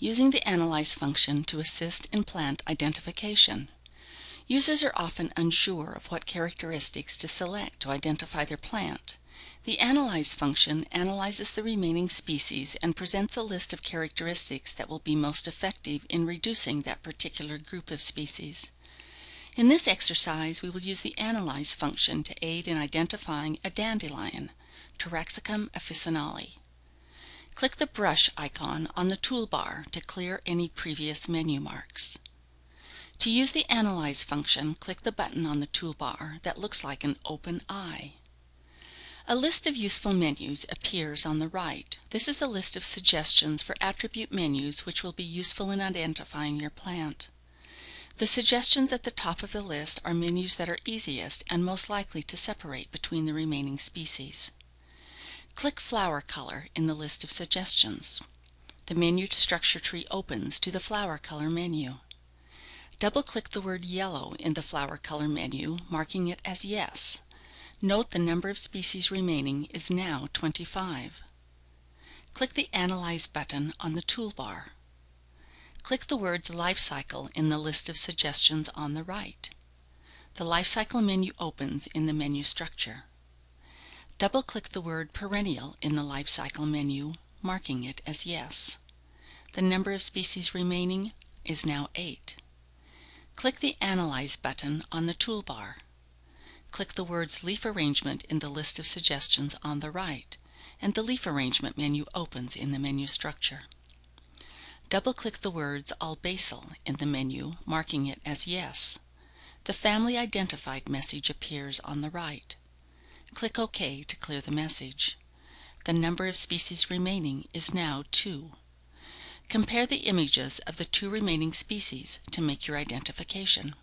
Using the Analyze function to assist in plant identification. Users are often unsure of what characteristics to select to identify their plant. The Analyze function analyzes the remaining species and presents a list of characteristics that will be most effective in reducing that particular group of species. In this exercise, we will use the Analyze function to aid in identifying a dandelion, Taraxacum officinale. Click the brush icon on the toolbar to clear any previous menu marks. To use the Analyze function, click the button on the toolbar that looks like an open eye. A list of useful menus appears on the right. This is a list of suggestions for attribute menus which will be useful in identifying your plant. The suggestions at the top of the list are menus that are easiest and most likely to separate between the remaining species. Click Flower Color in the list of suggestions. The menu structure tree opens to the Flower Color menu. Double-click the word Yellow in the Flower Color menu, marking it as Yes. Note the number of species remaining is now 25. Click the Analyze button on the toolbar. Click the words Life Cycle in the list of suggestions on the right. The Life Cycle menu opens in the menu structure. Double-click the word Perennial in the Life Cycle menu, marking it as Yes. The number of species remaining is now 8. Click the Analyze button on the toolbar. Click the words Leaf Arrangement in the list of suggestions on the right, and the Leaf Arrangement menu opens in the menu structure. Double-click the words All Basal in the menu, marking it as Yes. The Family Identified message appears on the right. Click OK to clear the message. The number of species remaining is now 2. Compare the images of the two remaining species to make your identification.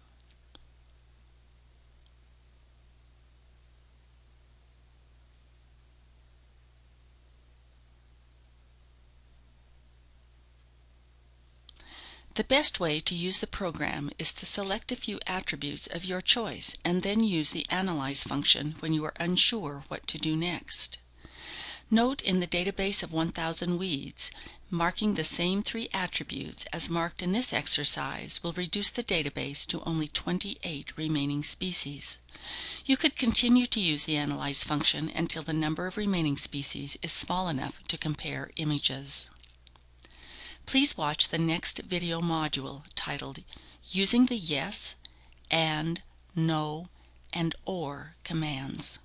The best way to use the program is to select a few attributes of your choice and then use the Analyze function when you are unsure what to do next. Note in the database of 1000 weeds, marking the same three attributes as marked in this exercise will reduce the database to only 28 remaining species. You could continue to use the Analyze function until the number of remaining species is small enough to compare images. Please watch the next video module titled Using the Yes, and, No, and Or commands.